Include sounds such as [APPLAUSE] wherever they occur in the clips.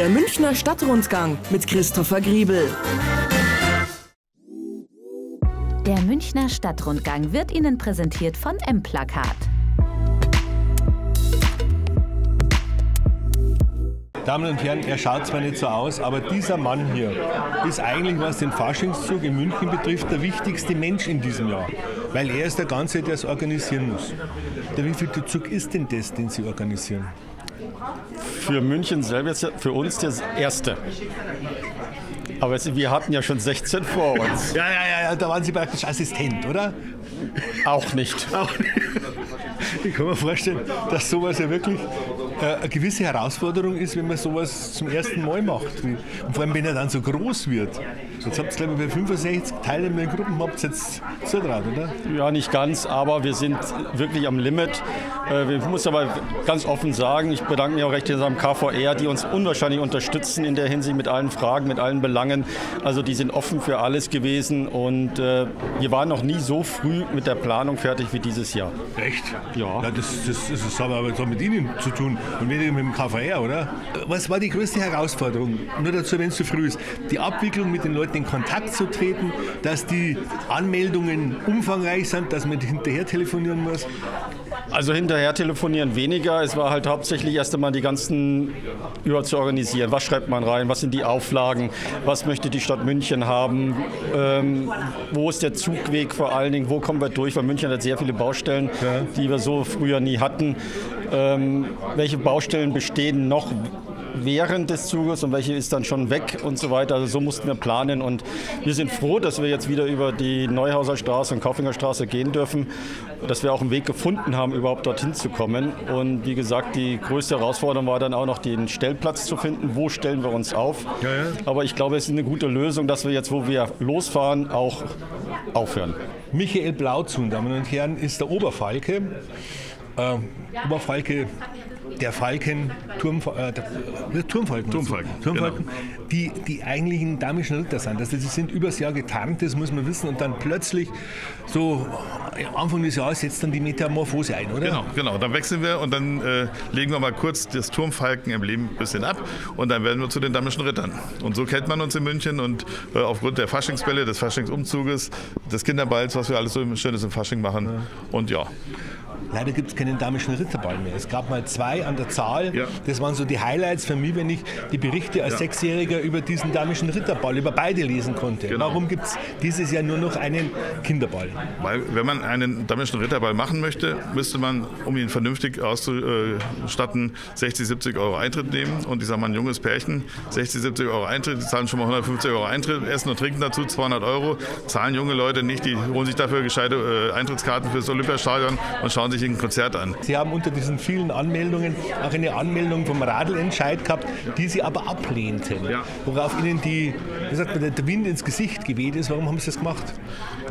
Der Münchner Stadtrundgang mit Christopher Griebel. Der Münchner Stadtrundgang wird Ihnen präsentiert von M-Plakat. Damen und Herren, er schaut zwar nicht so aus, aber dieser Mann hier ist eigentlich, was den Faschingszug in München betrifft, der wichtigste Mensch in diesem Jahr. Weil er ist der Ganze, der es organisieren muss. Der wievielte Zug ist denn das, den Sie organisieren? Für München selber ist für uns der erste. Aber wir hatten ja schon 16 vor uns. Ja, ja, ja, ja da waren Sie praktisch Assistent, oder? Auch nicht. Auch nicht. Ich kann mir vorstellen, dass sowas ja wirklich äh, eine gewisse Herausforderung ist, wenn man sowas zum ersten Mal macht. Und vor allem, wenn er dann so groß wird. Jetzt habt ihr, glaube ich, bei 65 Teilnehmer in Gruppen habt ihr jetzt zutraut, oder? Ja, nicht ganz, aber wir sind wirklich am Limit. Äh, ich muss aber ganz offen sagen, ich bedanke mich auch recht herzlich am KVR, die uns unwahrscheinlich unterstützen in der Hinsicht mit allen Fragen, mit allen Belangen. Also die sind offen für alles gewesen und äh, wir waren noch nie so früh mit der Planung fertig wie dieses Jahr. Echt? Ja. ja das, das, das, das hat aber mit Ihnen zu tun und weniger mit dem KVR, oder? Was war die größte Herausforderung? Nur dazu, wenn es zu früh ist. Die Abwicklung mit den Leuten in Kontakt zu treten, dass die Anmeldungen umfangreich sind, dass man hinterher telefonieren muss? Also hinterher telefonieren weniger. Es war halt hauptsächlich erst einmal die ganzen über zu organisieren. Was schreibt man rein? Was sind die Auflagen? Was möchte die Stadt München haben? Ähm, wo ist der Zugweg vor allen Dingen? Wo kommen wir durch? Weil München hat sehr viele Baustellen, ja. die wir so früher nie hatten. Ähm, welche Baustellen bestehen noch? Während des Zuges und welche ist dann schon weg und so weiter. Also so mussten wir planen und wir sind froh, dass wir jetzt wieder über die Neuhauser Straße und Kaufinger Straße gehen dürfen, dass wir auch einen Weg gefunden haben, überhaupt dorthin zu kommen. Und wie gesagt, die größte Herausforderung war dann auch noch den Stellplatz zu finden. Wo stellen wir uns auf? Ja, ja. Aber ich glaube, es ist eine gute Lösung, dass wir jetzt, wo wir losfahren, auch aufhören. Michael Blauzun, Damen und Herren, ist der Oberfalke. Äh, Oberfalke der Falken, Turm, äh, der, Turmfalken, Turmfalken, Turmfalken genau. die, die eigentlichen damischen Ritter sind. Also sie sind übers Jahr getarnt, das muss man wissen. Und dann plötzlich, so Anfang des Jahres, setzt dann die Metamorphose ein, oder? Genau, genau. Dann wechseln wir und dann äh, legen wir mal kurz das Turmfalken-Emblem ein bisschen ab und dann werden wir zu den damischen Rittern. Und so kennt man uns in München und äh, aufgrund der Faschingsbälle, des Faschingsumzuges, des Kinderballs, was wir alles so Schönes im Fasching machen. Ja. Und ja. Leider gibt es keinen damischen Ritterball mehr. Es gab mal zwei an der Zahl. Ja. Das waren so die Highlights für mich, wenn ich die Berichte als ja. Sechsjähriger über diesen damischen Ritterball, über beide lesen konnte. Genau. Warum gibt es dieses Jahr nur noch einen Kinderball? Weil, wenn man einen damischen Ritterball machen möchte, müsste man, um ihn vernünftig auszustatten, 60, 70 Euro Eintritt nehmen. Und ich sage mal, ein junges Pärchen, 60, 70 Euro Eintritt, die zahlen schon mal 150 Euro Eintritt, essen und trinken dazu 200 Euro. Zahlen junge Leute nicht, die holen sich dafür gescheite äh, Eintrittskarten fürs Olympiastadion und schauen sich ein Konzert an. Sie haben unter diesen vielen Anmeldungen auch eine Anmeldung vom Radlentscheid gehabt, die Sie aber ablehnten. Ja. Worauf Ihnen die, wie sagt man, der Wind ins Gesicht geweht ist. Warum haben Sie das gemacht?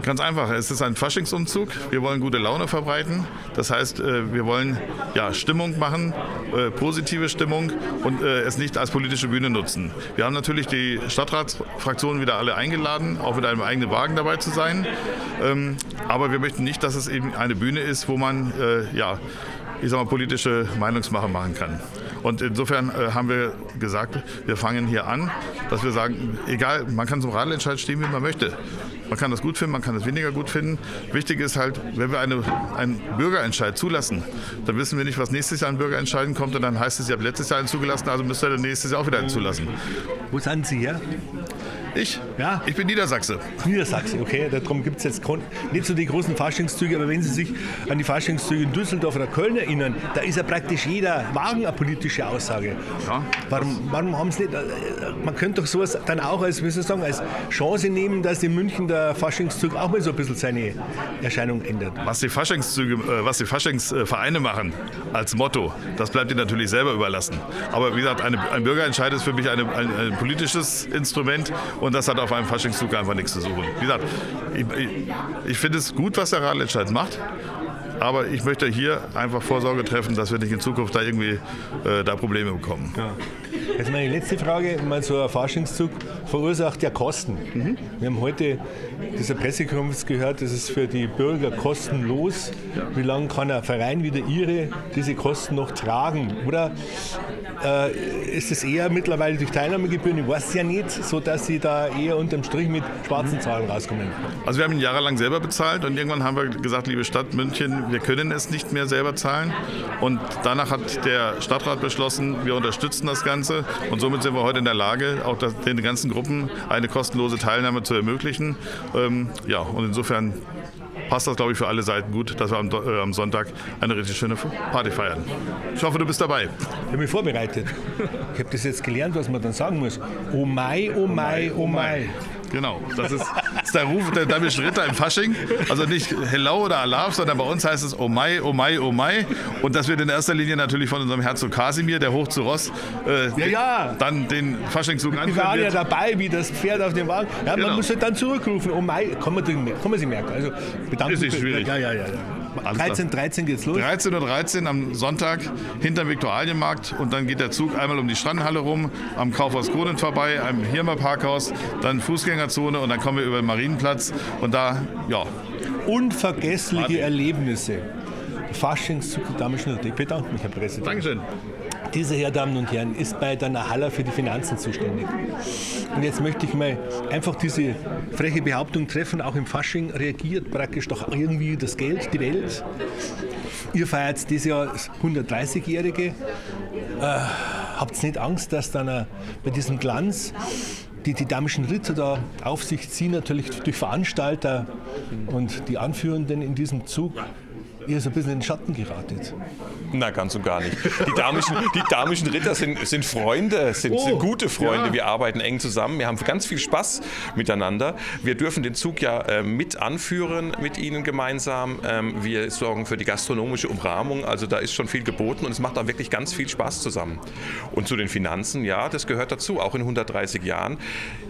Ganz einfach. Es ist ein Faschingsumzug. Wir wollen gute Laune verbreiten. Das heißt, äh, wir wollen ja, Stimmung machen, äh, positive Stimmung und äh, es nicht als politische Bühne nutzen. Wir haben natürlich die Stadtratsfraktionen wieder alle eingeladen, auch mit einem eigenen Wagen dabei zu sein. Ähm, aber wir möchten nicht, dass es eben eine Bühne ist, wo man ja, ich sag mal, politische Meinungsmache machen kann. Und insofern äh, haben wir gesagt, wir fangen hier an, dass wir sagen, egal, man kann zum Radlentscheid stehen, wie man möchte. Man kann das gut finden, man kann es weniger gut finden. Wichtig ist halt, wenn wir eine, einen Bürgerentscheid zulassen, dann wissen wir nicht, was nächstes Jahr an Bürgerentscheiden kommt und dann heißt es, ihr habt letztes Jahr einen zugelassen, also müsst ihr nächstes Jahr auch wieder einen zulassen. Wo sind Sie her? Ich? Ja. Ich bin Niedersachse. Niedersachse, okay. Darum gibt es jetzt nicht so die großen Faschingszüge, aber wenn Sie sich an die Faschingszüge in Düsseldorf oder Köln erinnern, da ist ja praktisch jeder Wagen eine politische Aussage. Ja. Warum, warum haben Sie nicht, äh, man könnte doch sowas dann auch als, wie soll ich sagen, als Chance nehmen, dass in München der Faschingszug auch mal so ein bisschen seine Erscheinung ändert. Was die Faschingszüge, äh, was die Faschingsvereine machen als Motto, das bleibt ihnen natürlich selber überlassen. Aber wie gesagt, eine, ein Bürgerentscheid ist für mich eine, ein, ein politisches Instrument und das hat auf einem Faschingszug einfach nichts zu suchen. Wie gesagt, ich, ich, finde es gut, was der Radlentscheid macht. Aber ich möchte hier einfach Vorsorge treffen, dass wir nicht in Zukunft da irgendwie äh, da Probleme bekommen. Ja. Jetzt meine letzte Frage. Mal so ein Faschingszug verursacht ja Kosten. Mhm. Wir haben heute diese Pressekonferenz gehört, das ist für die Bürger kostenlos. Wie lange kann ein Verein wie der Ihre diese Kosten noch tragen? Oder äh, ist es eher mittlerweile durch Teilnahmegebühren, ich weiß es ja nicht, so dass Sie da eher unterm Strich mit schwarzen Zahlen rauskommen? Also wir haben ihn jahrelang selber bezahlt und irgendwann haben wir gesagt, liebe Stadt München, wir können es nicht mehr selber zahlen. Und danach hat der Stadtrat beschlossen, wir unterstützen das Ganze und somit sind wir heute in der Lage, auch den ganzen Gruppen eine kostenlose Teilnahme zu ermöglichen. Ähm, ja, und insofern passt das, glaube ich, für alle Seiten gut, dass wir am, äh, am, Sonntag eine richtig schöne Party feiern. Ich hoffe, du bist dabei. Ich habe mich vorbereitet. Ich habe das jetzt gelernt, was man dann sagen muss. Oh Mai, oh Mai, oh Mai. Genau, das ist, das ist der Ruf der damischen Ritter im Fasching. Also nicht Hello oder Alaf, sondern bei uns heißt es Oh Mai, Oh Mai, Oh Mai. Und das wird in erster Linie natürlich von unserem Herzog Kasimir, der hoch zu Ross, äh, ja, ja. dann den Faschingszug anführen Wir waren ja dabei, wie das Pferd auf dem Wagen. Ja, genau. Man muss halt dann zurückrufen, Oh Mai, kann man, kann man sich merken. Also, ist nicht schwierig. Ja, ja, ja. 13.13 13 geht's los. 13.13 Uhr 13 am Sonntag hinterm Viktualienmarkt und dann geht der Zug einmal um die Strandhalle rum, am Kaufhaus Kronen vorbei, am Hirmer Parkhaus, dann Fußgängerzone und dann kommen wir über den Marienplatz und da, ja. Unvergessliche Party. Erlebnisse. Faschingszug der Damischen Ich bedanke mich, Herr Präsident. Dankeschön. Dieser Herr, Damen und Herren, ist bei der Haller für die Finanzen zuständig. Und jetzt möchte ich mal einfach diese freche Behauptung treffen, auch im Fasching reagiert praktisch doch irgendwie das Geld, die Welt. Ihr feiert dieses Jahr 130-Jährige. Äh, habt nicht Angst, dass dann äh, bei diesem Glanz die, die damischen Ritter da auf sich ziehen, natürlich durch Veranstalter und die Anführenden in diesem Zug ihr so ein bisschen in den Schatten geratet. Na, ganz und gar nicht. Die damischen, die damischen Ritter sind, sind Freunde, sind, oh, sind gute Freunde. Ja. Wir arbeiten eng zusammen. Wir haben ganz viel Spaß miteinander. Wir dürfen den Zug ja äh, mit anführen mit Ihnen gemeinsam. Ähm, wir sorgen für die gastronomische Umrahmung. Also da ist schon viel geboten und es macht auch wirklich ganz viel Spaß zusammen. Und zu den Finanzen, ja, das gehört dazu, auch in 130 Jahren.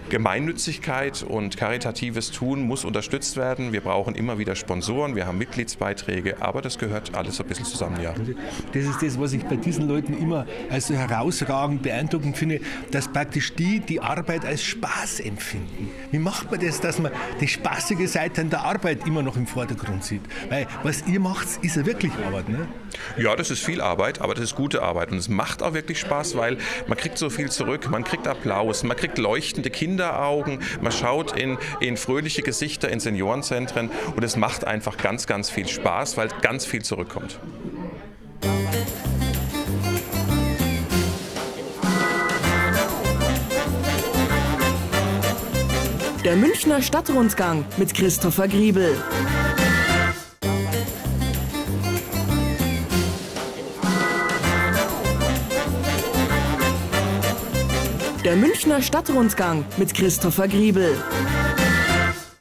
Gemeinnützigkeit und karitatives Tun muss unterstützt werden. Wir brauchen immer wieder Sponsoren, wir haben Mitgliedsbeiträge, aber das gehört alles so ein bisschen zusammen, ja. Das ist das, was ich bei diesen Leuten immer als so herausragend beeindruckend finde, dass praktisch die die Arbeit als Spaß empfinden. Wie macht man das, dass man die spaßige Seite an der Arbeit immer noch im Vordergrund sieht? Weil was ihr macht, ist ja wirklich Arbeit, ne? Ja, das ist viel Arbeit, aber das ist gute Arbeit und es macht auch wirklich Spaß, weil man kriegt so viel zurück, man kriegt Applaus, man kriegt leuchtende Kinderaugen, man schaut in, in fröhliche Gesichter in Seniorenzentren und es macht einfach ganz, ganz viel Spaß, weil ganz viel zurückkommt. Der Münchner Stadtrundgang mit Christopher Griebel. Der Münchner Stadtrundgang mit Christopher Griebel.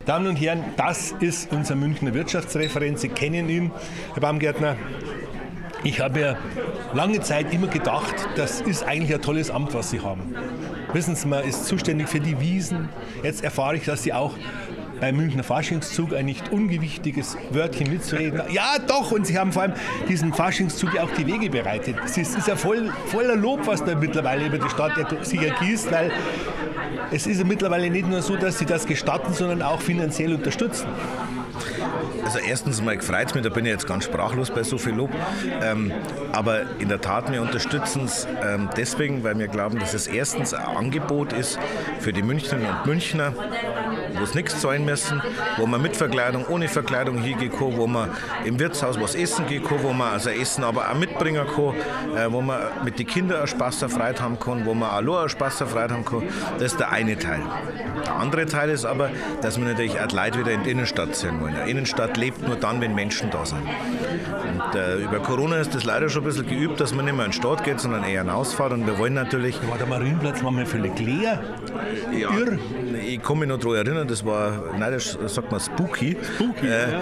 Damen und Herren, das ist unser Münchner Wirtschaftsreferent. Sie kennen ihn, Herr Baumgärtner. Ich habe ja lange Zeit immer gedacht, das ist eigentlich ein tolles Amt, was Sie haben. Wissen Sie, man ist zuständig für die Wiesen. Jetzt erfahre ich, dass Sie auch beim Münchner Faschingszug ein nicht ungewichtiges Wörtchen mitzureden. Ja, doch, und Sie haben vor allem diesen Faschingszug auch die Wege bereitet. Es ist, ja voll, voller Lob, was da mittlerweile über die Stadt sich ergießt, weil es ist ja mittlerweile nicht nur so, dass Sie das gestatten, sondern auch finanziell unterstützen. Also erstens mal gefreut mich, da bin ich jetzt ganz sprachlos bei so viel Lob. Ähm, aber in der Tat, wir unterstützen es ähm, deswegen, weil wir glauben, dass es erstens ein Angebot ist für die Münchnerinnen und Münchner, wo es nichts zahlen müssen, wo man mit Verkleidung, ohne Verkleidung hingehen kann, wo man im Wirtshaus was essen gehen kann, wo man also Essen aber auch mitbringen kann, äh, wo man mit den Kindern Spaß erfreut haben kann, wo man auch Spaß erfreut haben kann. Das ist der eine Teil. Der andere Teil ist aber, dass wir natürlich auch Leute wieder in die Innenstadt ziehen wollen. Die Innenstadt lebt nur dann, wenn Menschen da sind. Und äh, über Corona ist das leider schon ein bisschen geübt, dass man nicht mehr in die Stadt geht, sondern eher hinausfährt. Und wir wollen natürlich. War der Marienplatz manchmal völlig leer? Ja, Irr. Ich kann mich noch daran erinnern, das war, nein, das sagt man spooky. Spooky, äh, ja.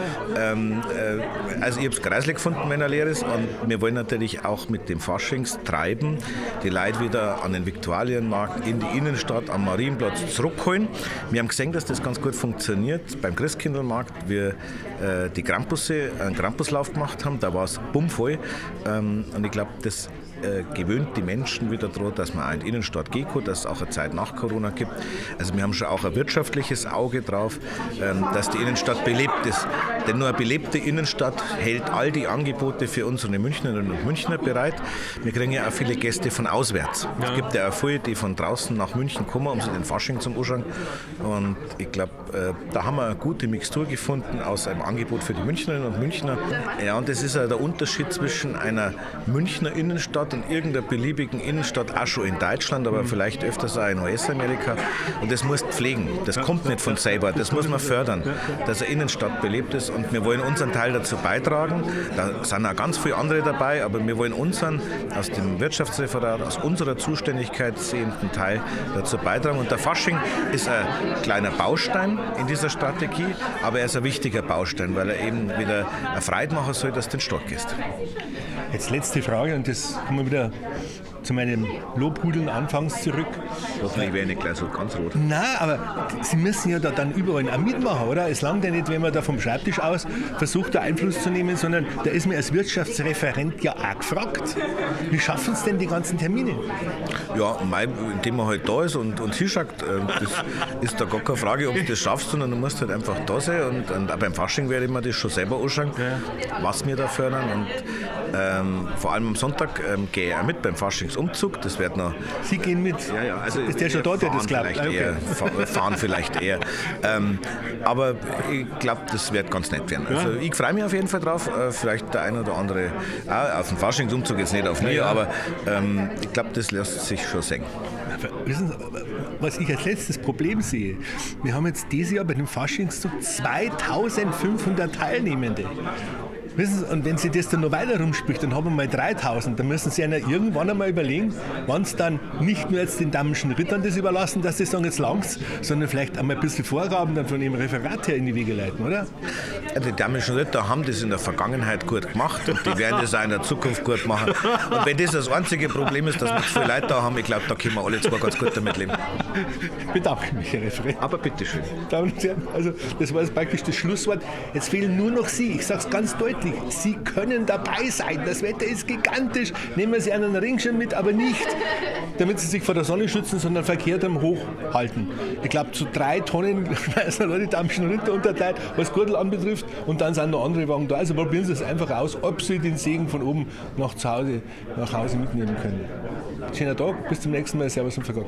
ähm, äh, also ich habe es greislich gefunden, wenn er leer ist. Und wir wollen natürlich auch mit dem Faschingstreiben die Leute wieder an den Viktualienmarkt, in die Innenstadt, am Marienplatz zurückholen. Wir haben gesehen, dass das ganz gut funktioniert beim Christkindlmarkt. Wir äh, die Krampusse, einen Krampuslauf gemacht haben, da war es bummvoll. Ähm, und ich glaube, das äh, gewöhnt die Menschen wieder daran, dass man in Innenstadt gehen kann, dass es auch eine Zeit nach Corona gibt. Also wir haben schon auch ein wirtschaftliches Auge drauf, ähm, dass die Innenstadt belebt ist. Denn nur eine belebte Innenstadt hält all die Angebote für unsere Münchnerinnen und Münchner bereit. Wir kriegen ja auch viele Gäste von auswärts. Ja. Es gibt ja auch viele, die von draußen nach München kommen, um sich den Fasching zum Anschauen. Und ich glaube, äh, da haben wir eine gute Mixtur gefunden aus einem Angebot für die Münchnerinnen und Münchner. Ja, und das ist ja der Unterschied zwischen einer Münchner Innenstadt und irgendeiner beliebigen Innenstadt, auch schon in Deutschland, aber vielleicht öfters auch in US-Amerika. Und das muss pflegen. Das kommt nicht von selber. Das muss man fördern, dass eine Innenstadt belebt ist. Und wir wollen unseren Teil dazu beitragen. Da sind auch ganz viele andere dabei, aber wir wollen unseren aus dem Wirtschaftsreferat, aus unserer Zuständigkeit sehenden Teil dazu beitragen. Und der Fasching ist ein kleiner Baustein in dieser Strategie, aber er ist ein wichtiger Baustein, weil er eben wieder eine Freude machen soll, dass du den Stock gehst. Jetzt letzte Frage und das زەحمە برا zu meinem Lobhudeln anfangs zurück. Hoffentlich wäre nicht gleich so ganz rot. Nein, aber Sie müssen ja da dann überall auch mitmachen, oder? Es langt ja nicht, wenn man da vom Schreibtisch aus versucht, da Einfluss zu nehmen, sondern da ist man als Wirtschaftsreferent ja auch gefragt. Wie schaffen es denn die ganzen Termine? Ja, indem man halt da ist und, und hinschaut, äh, das ist da gar keine Frage, ob du das schaffst, sondern du musst halt einfach da sein und, und auch beim Fasching werde ich mir das schon selber anschauen, ja. was wir da fördern und ähm, vor allem am Sonntag ähm, gehe ich auch mit beim Faschingsumzug. Das wird noch. Sie gehen mit? Ja, ja. Also ist der schon dort, der das klappt? Vielleicht eher, fahren vielleicht eher. Ähm, aber ich glaube, das wird ganz nett werden. Also ich freue mich auf jeden Fall drauf. Äh, vielleicht der ein oder andere auch auf den Faschingsumzug, jetzt nicht auf mir, aber ähm, ich glaube, das lässt sich schon sehen. Wissen Sie, was ich als letztes Problem sehe? Wir haben jetzt dieses Jahr bei dem Faschingszug 2500 Teilnehmende. Wissen Sie, und wenn Sie das dann noch weiter rumspricht, dann haben wir mal 3000. Dann müssen Sie ja irgendwann einmal überlegen, wann es dann nicht nur jetzt den damischen Rittern das überlassen, dass sie sagen, jetzt langt's, sondern vielleicht einmal ein bisschen Vorgaben dann von Ihrem Referat her in die Wege leiten, oder? Ja, die damischen Ritter haben das in der Vergangenheit gut gemacht und die werden das auch in der Zukunft gut machen. Und wenn das das einzige Problem ist, dass wir zu viele Leute da haben, ich glaube, da können wir alle zwar ganz gut damit leben. Ich bedanke mich, Herr Referat. Aber bitteschön. Also das war jetzt praktisch das Schlusswort. Jetzt fehlen nur noch Sie. Ich sage es ganz deutlich wirklich, Sie können dabei sein. Das Wetter ist gigantisch. Nehmen Sie einen Ringschirm mit, aber nicht, damit Sie sich vor der Sonne schützen, sondern verkehrt am Hochhalten. Ich glaube, zu drei Tonnen [LAUGHS] schmeißen Leute Dampfschen Ritter unterteilt, was Gürtel anbetrifft. Und dann sind noch andere Wagen da. Also probieren Sie es einfach aus, ob Sie den Segen von oben nach, zu Hause, nach Hause mitnehmen können. Schöner Tag, bis zum nächsten Mal. Servus und Vergott.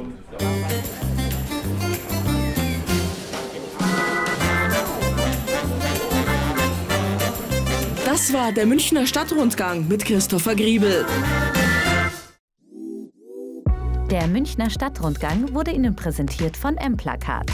Das war der Münchner Stadtrundgang mit Christopher Griebel. Der Münchner Stadtrundgang wurde Ihnen präsentiert von M-Plakat.